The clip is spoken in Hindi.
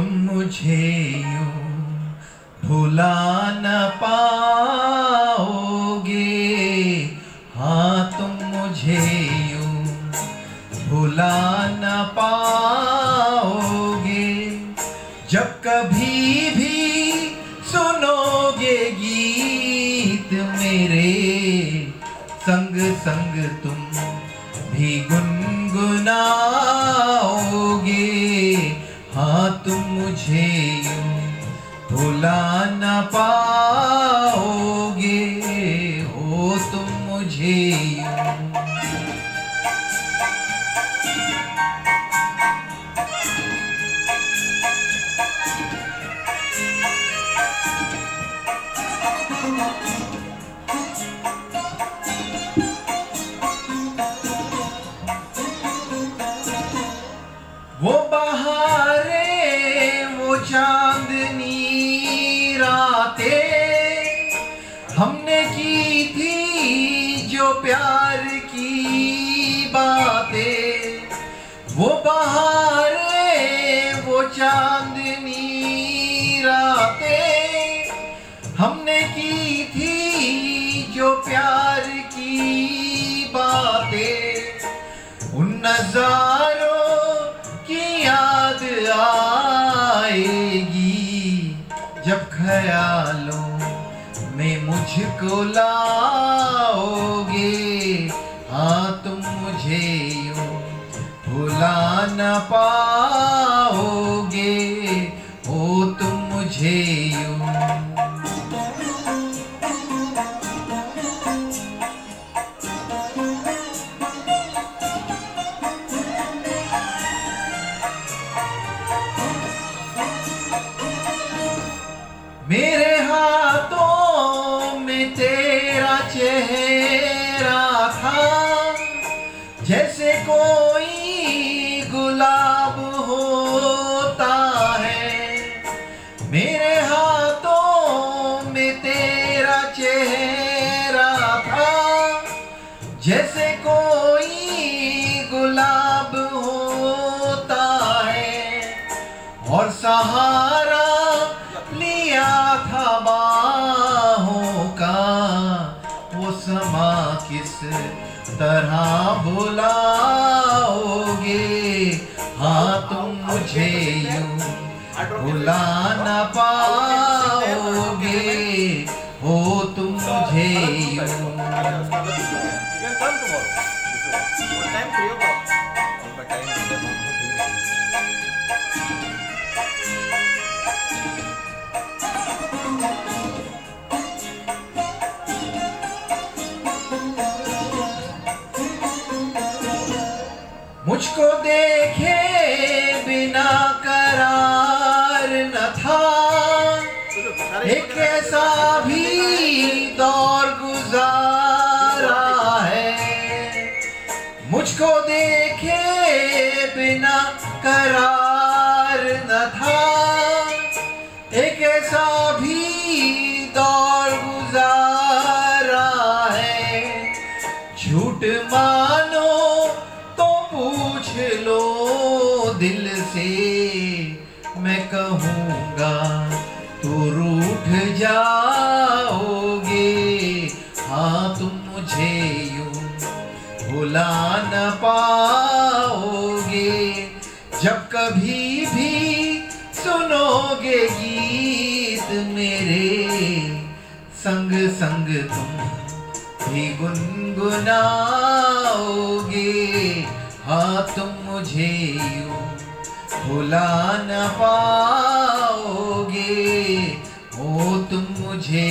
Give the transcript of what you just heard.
तुम मुझे यूँ भुला न पाओगे। हाँ तुम मुझे यूँ भुला न पाओगे। जब कभी भी सुनोगे गीत मेरे, संग संग तुम भी गुनगुनाओगे। तुम मुझे भुला न पाओगे। हो तुम मुझे वो बहारे चांदनी रातें हमने की थी जो प्यार की बातें। वो बहारे, वो चांदनी रातें हमने की थी जो प्यार की बातें। उन नजारों ख्यालों में मुझको लाओगे। हाँ तुम मुझे यूँ भुला न पाओगे। ओ, तुम मुझे यूँ मेरे हाथों में तेरा चेहरा था। जैसे कोई गुलाब होता है, मेरे हाथों में तेरा चेहरा था। जैसे कोई गुलाब होता है, और सहारा किस तरह बुलाओगे हाँ तुम मुझे यूँ भुला न पाओगे हो तुम मुझे यूँ? मुझको देखे बिना करार न था। एक ऐसा भी दौर गुजारा है। मुझको देखे बिना करार न था। एक ऐसा भी लो दिल से, मैं कहूँगा तो रूठ जाओगे। हाँ तुम मुझे यूँ भुला न पाओगे। जब कभी भी सुनोगे गीत मेरे, संग संग तुम भी गुनगुनाओगे। हाँ तुम मुझे यूँ भुला न पाओगे। ओ तुम मुझे